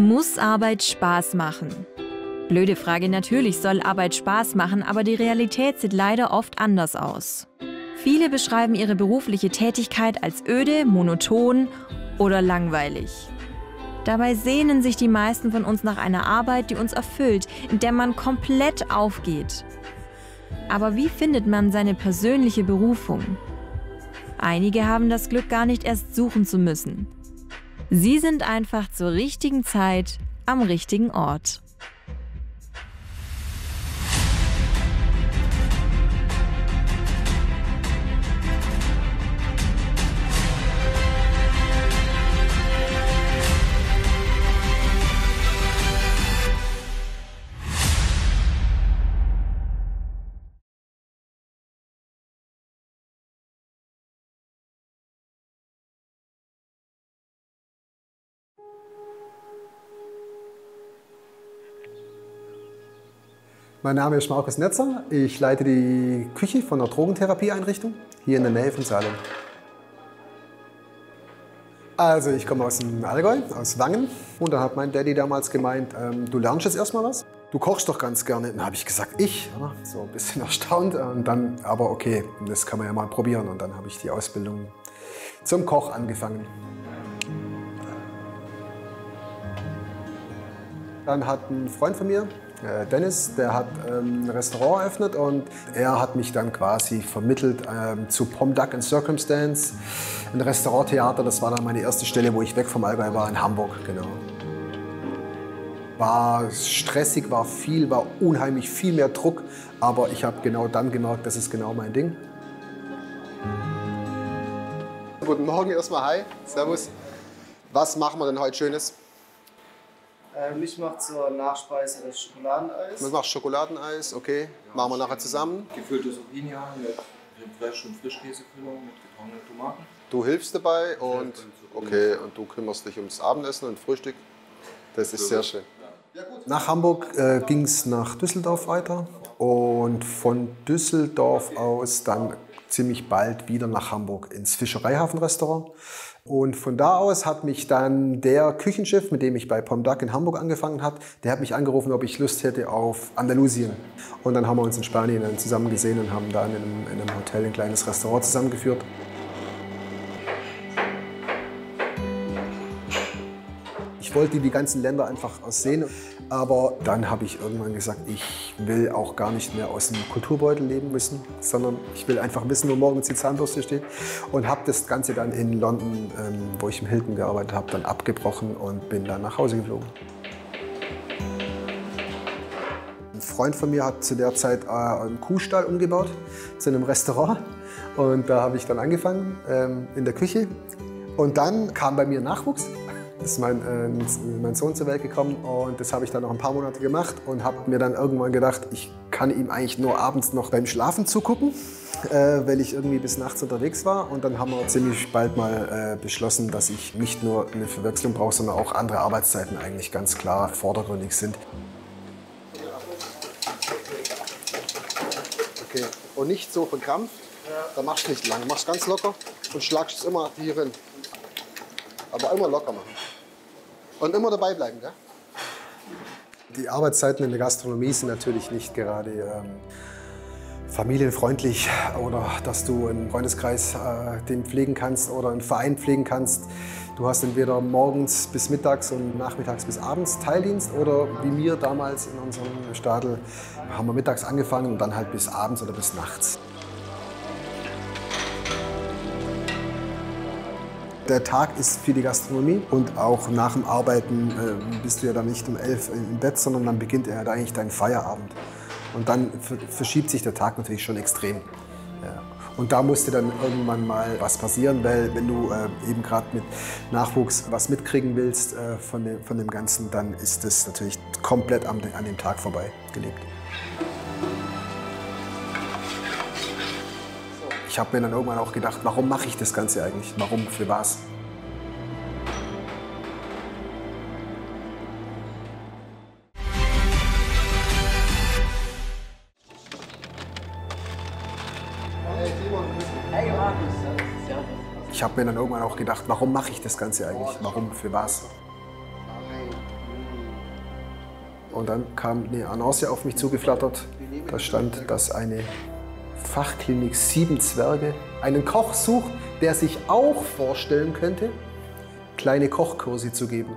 Muss Arbeit Spaß machen? Blöde Frage, natürlich soll Arbeit Spaß machen, aber die Realität sieht leider oft anders aus. Viele beschreiben ihre berufliche Tätigkeit als öde, monoton oder langweilig. Dabei sehnen sich die meisten von uns nach einer Arbeit, die uns erfüllt, in der man komplett aufgeht. Aber wie findet man seine persönliche Berufung? Einige haben das Glück gar nicht erst suchen zu müssen. Sie sind einfach zur richtigen Zeit am richtigen Ort. Mein Name ist Markus Netzer. Ich leite die Küche von einer Drogentherapieeinrichtung hier in der Nähe von Salem. Also ich komme aus dem Allgäu, aus Wangen. Und da hat mein Daddy damals gemeint, ähm, du lernst jetzt erstmal was. Du kochst doch ganz gerne. Dann habe ich gesagt, ich. Ja, so ein bisschen erstaunt. Und dann, aber okay, das kann man ja mal probieren. Und dann habe ich die Ausbildung zum Koch angefangen. Dann hat ein Freund von mir, Dennis, der hat ähm, ein Restaurant eröffnet und er hat mich dann quasi vermittelt ähm, zu Pom Duck and Circumstance, ein Restauranttheater. Das war dann meine erste Stelle, wo ich weg vom Allgäu war, in Hamburg, genau. War stressig, war viel, war unheimlich viel mehr Druck, aber ich habe genau dann gemerkt, das ist genau mein Ding. Guten Morgen erstmal, hi, servus. Was machen wir denn heute Schönes? Ähm, ich mache zur Nachspeise das Schokoladeneis. Was machst Schokoladeneis? Okay, machen wir nachher zusammen. Gefüllte Zucchini mit Creme und Frischkäsefüllung mit getrockneten Tomaten. Du hilfst dabei und okay und du kümmerst dich ums Abendessen und Frühstück. Das ist sehr schön. Nach Hamburg äh, ging es nach Düsseldorf weiter und von Düsseldorf aus dann ziemlich bald wieder nach Hamburg ins Fischereihafenrestaurant. Und von da aus hat mich dann der Küchenchef, mit dem ich bei Pom Duck in Hamburg angefangen habe, der hat mich angerufen, ob ich Lust hätte auf Andalusien. Und dann haben wir uns in Spanien dann zusammen gesehen und haben da in einem, in einem Hotel ein kleines Restaurant zusammengeführt. Ich wollte die ganzen Länder einfach sehen. Aber dann habe ich irgendwann gesagt, ich will auch gar nicht mehr aus dem Kulturbeutel leben müssen, sondern ich will einfach wissen, wo morgens die Zahnbürste steht. Und habe das Ganze dann in London, ähm, wo ich im Hilton gearbeitet habe, dann abgebrochen und bin dann nach Hause geflogen. Ein Freund von mir hat zu der Zeit äh, einen Kuhstall umgebaut zu einem Restaurant. Und da habe ich dann angefangen ähm, in der Küche. Und dann kam bei mir Nachwuchs ist mein, äh, mein Sohn zur Welt gekommen und das habe ich dann noch ein paar Monate gemacht und habe mir dann irgendwann gedacht, ich kann ihm eigentlich nur abends noch beim Schlafen zugucken, äh, weil ich irgendwie bis nachts unterwegs war. Und dann haben wir ziemlich bald mal äh, beschlossen, dass ich nicht nur eine Verwechslung brauche, sondern auch andere Arbeitszeiten eigentlich ganz klar vordergründig sind. Okay, und nicht so verkrampft, da machst du nicht lang, machst ganz locker und schlagst es immer hier rein. Aber immer locker machen. Und immer dabei bleiben, gell? Die Arbeitszeiten in der Gastronomie sind natürlich nicht gerade ähm, familienfreundlich oder dass du einen Freundeskreis äh, den pflegen kannst oder einen Verein pflegen kannst. Du hast entweder morgens bis mittags und nachmittags bis abends Teildienst oder wie wir damals in unserem Stadel haben wir mittags angefangen und dann halt bis abends oder bis nachts. Der Tag ist für die Gastronomie und auch nach dem Arbeiten äh, bist du ja dann nicht um elf im Bett, sondern dann beginnt ja eigentlich dein Feierabend. Und dann verschiebt sich der Tag natürlich schon extrem. Ja. Und da musste dann irgendwann mal was passieren, weil wenn du äh, eben gerade mit Nachwuchs was mitkriegen willst äh, von, dem, von dem Ganzen, dann ist das natürlich komplett am, an dem Tag vorbei gelebt. Ich habe mir dann irgendwann auch gedacht, warum mache ich das Ganze eigentlich? Warum? Für was? Ich habe mir dann irgendwann auch gedacht, warum mache ich das Ganze eigentlich? Warum? Für was? Und dann kam eine Annonce auf mich zugeflattert. Da stand, dass eine Fachklinik Sieben Zwerge einen Koch sucht, der sich auch vorstellen könnte, kleine Kochkurse zu geben.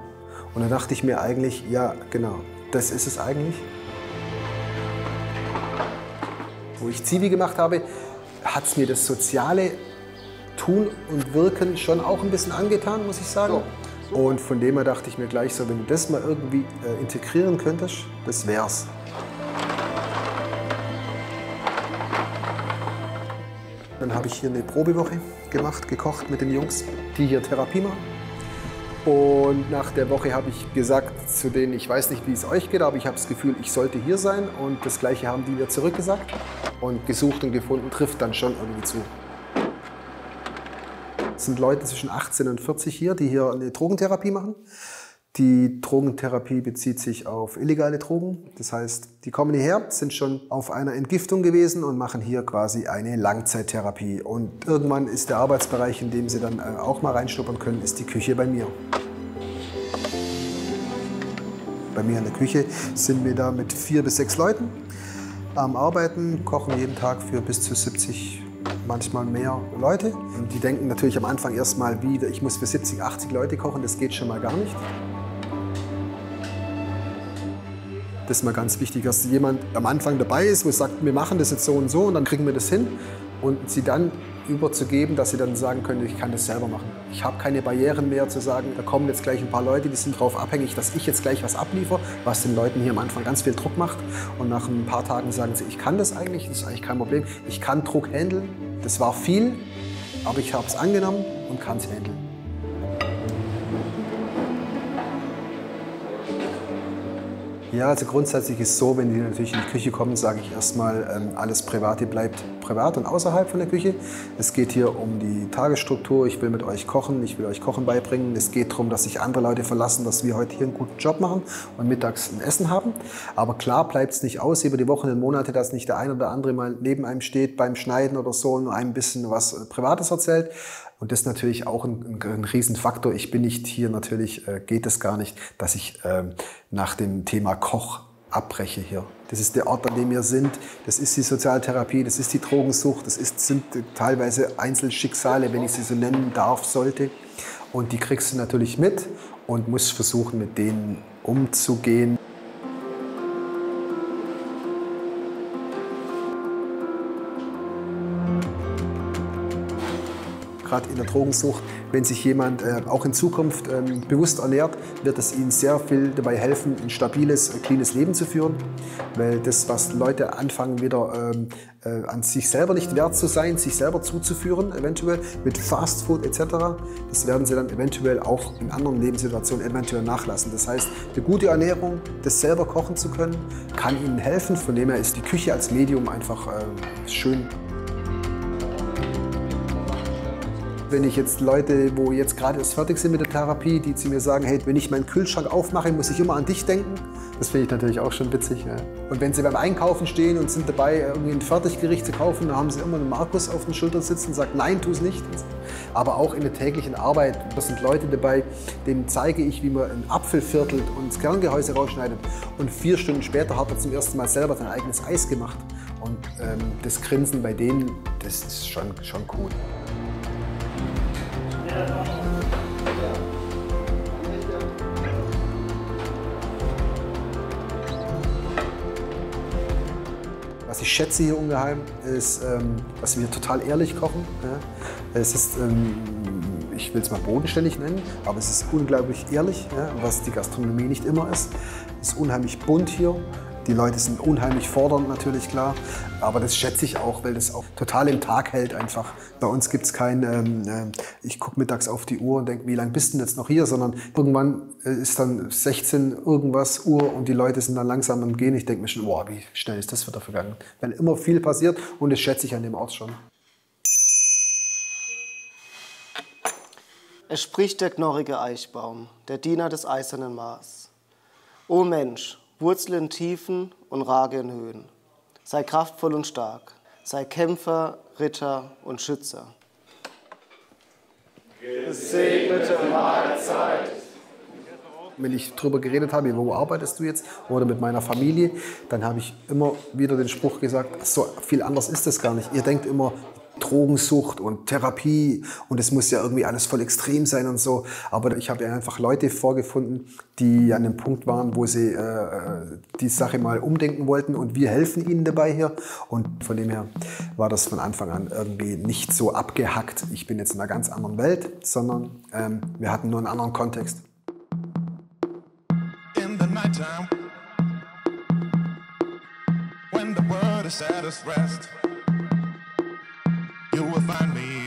Und da dachte ich mir eigentlich, ja, genau, das ist es eigentlich. Wo ich Zivi gemacht habe, hat es mir das soziale Tun und Wirken schon auch ein bisschen angetan, muss ich sagen. Und von dem her dachte ich mir gleich so, wenn du das mal irgendwie äh, integrieren könntest, das wär's. Dann habe ich hier eine Probewoche gemacht, gekocht mit den Jungs, die hier Therapie machen. Und nach der Woche habe ich gesagt zu denen, ich weiß nicht, wie es euch geht, aber ich habe das Gefühl, ich sollte hier sein. Und das Gleiche haben die mir zurückgesagt. Und gesucht und gefunden trifft dann schon irgendwie zu. Es sind Leute zwischen 18 und 40 hier, die hier eine Drogentherapie machen. Die Drogentherapie bezieht sich auf illegale Drogen. Das heißt, die kommen hierher, sind schon auf einer Entgiftung gewesen und machen hier quasi eine Langzeittherapie. Und irgendwann ist der Arbeitsbereich, in dem sie dann äh, auch mal reinschnuppern können, ist die Küche bei mir. Bei mir in der Küche sind wir da mit vier bis sechs Leuten am Arbeiten, kochen jeden Tag für bis zu 70 manchmal mehr Leute. Und die denken natürlich am Anfang erstmal wieder, ich muss für 70, 80 Leute kochen, das geht schon mal gar nicht. Das ist mal ganz wichtig, dass jemand am Anfang dabei ist, wo sagt, wir machen das jetzt so und so und dann kriegen wir das hin. Und sie dann überzugeben, dass sie dann sagen können, ich kann das selber machen. Ich habe keine Barrieren mehr zu sagen, da kommen jetzt gleich ein paar Leute, die sind darauf abhängig, dass ich jetzt gleich was abliefere, was den Leuten hier am Anfang ganz viel Druck macht. Und nach ein paar Tagen sagen sie, ich kann das eigentlich, das ist eigentlich kein Problem. Ich kann Druck handeln. Das war viel, aber ich habe es angenommen und kann es handeln. Ja, also grundsätzlich ist es so, wenn die natürlich in die Küche kommen, sage ich erstmal, ähm, alles Private bleibt privat und außerhalb von der Küche. Es geht hier um die Tagesstruktur. Ich will mit euch kochen, ich will euch Kochen beibringen. Es geht darum, dass sich andere Leute verlassen, dass wir heute hier einen guten Job machen und mittags ein Essen haben. Aber klar bleibt es nicht aus über die Wochen und Monate, dass nicht der ein oder andere mal neben einem steht beim Schneiden oder so und einem ein bisschen was äh, Privates erzählt. Und das ist natürlich auch ein, ein, ein Riesenfaktor. Ich bin nicht hier, natürlich äh, geht es gar nicht, dass ich äh, nach dem Thema Koch abbreche hier. Das ist der Ort, an dem wir sind. Das ist die Sozialtherapie, das ist die Drogensucht, das ist, sind teilweise Einzelschicksale, wenn ich sie so nennen darf, sollte. Und die kriegst du natürlich mit und musst versuchen, mit denen umzugehen. Gerade in der Drogensucht, wenn sich jemand äh, auch in Zukunft ähm, bewusst ernährt, wird es ihm sehr viel dabei helfen, ein stabiles, äh, cleanes Leben zu führen. Weil das, was Leute anfangen, wieder ähm, äh, an sich selber nicht wert zu sein, sich selber zuzuführen, eventuell mit Fastfood etc., das werden sie dann eventuell auch in anderen Lebenssituationen eventuell nachlassen. Das heißt, eine gute Ernährung, das selber kochen zu können, kann ihnen helfen. Von dem her ist die Küche als Medium einfach äh, schön wenn ich jetzt Leute, wo jetzt gerade erst fertig sind mit der Therapie, die zu mir sagen, hey, wenn ich meinen Kühlschrank aufmache, muss ich immer an dich denken. Das finde ich natürlich auch schon witzig. Ja. Und wenn sie beim Einkaufen stehen und sind dabei, irgendwie ein Fertiggericht zu kaufen, dann haben sie immer einen Markus auf den Schultern sitzen und sagt, nein, tu es nicht. Aber auch in der täglichen Arbeit, da sind Leute dabei, denen zeige ich, wie man einen Apfel viertelt und das Kerngehäuse rausschneidet. Und vier Stunden später hat er zum ersten Mal selber sein eigenes Eis gemacht. Und ähm, das Grinsen bei denen, das ist schon, schon cool. Was ich schätze hier ungeheim, ist, ähm, dass wir total ehrlich kochen. Es ist, ähm, ich will es mal bodenständig nennen, aber es ist unglaublich ehrlich, was die Gastronomie nicht immer ist. Es ist unheimlich bunt hier. Die Leute sind unheimlich fordernd natürlich, klar. Aber das schätze ich auch, weil das auch total im Tag hält einfach. Bei uns gibt es kein, ähm, äh, ich gucke mittags auf die Uhr und denke, wie lange bist du denn jetzt noch hier? Sondern irgendwann äh, ist dann 16 irgendwas Uhr und die Leute sind dann langsam am Gehen. Ich denke mir schon, boah, wie schnell ist das wieder vergangen? Weil immer viel passiert und das schätze ich an dem Ort schon. Es spricht der knorrige Eichbaum, der Diener des eisernen Maß. O Mensch, Wurzel in Tiefen und rage in Höhen. Sei kraftvoll und stark. Sei Kämpfer, Ritter und Schützer. Gesegnete Mahlzeit. wenn ich darüber geredet habe, wo arbeitest du jetzt oder mit meiner Familie, dann habe ich immer wieder den Spruch gesagt, so viel anders ist das gar nicht. Ihr denkt immer, Drogensucht und Therapie und es muss ja irgendwie alles voll extrem sein und so. Aber ich habe einfach Leute vorgefunden, die an dem Punkt waren, wo sie äh, die Sache mal umdenken wollten und wir helfen ihnen dabei hier. Und von dem her war das von Anfang an irgendwie nicht so abgehackt. Ich bin jetzt in einer ganz anderen Welt, sondern ähm, wir hatten nur einen anderen Kontext. In the nighttime, when the world is at its rest. Will find me.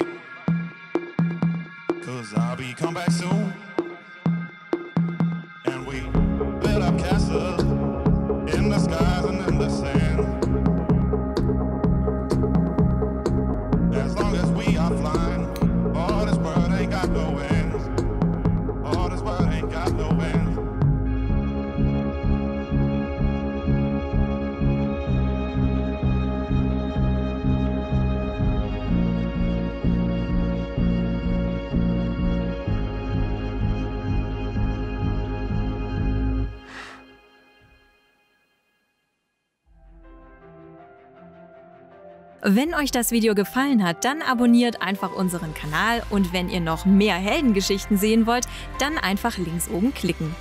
Cause I'll be come back soon. Wenn euch das Video gefallen hat, dann abonniert einfach unseren Kanal und wenn ihr noch mehr Heldengeschichten sehen wollt, dann einfach links oben klicken.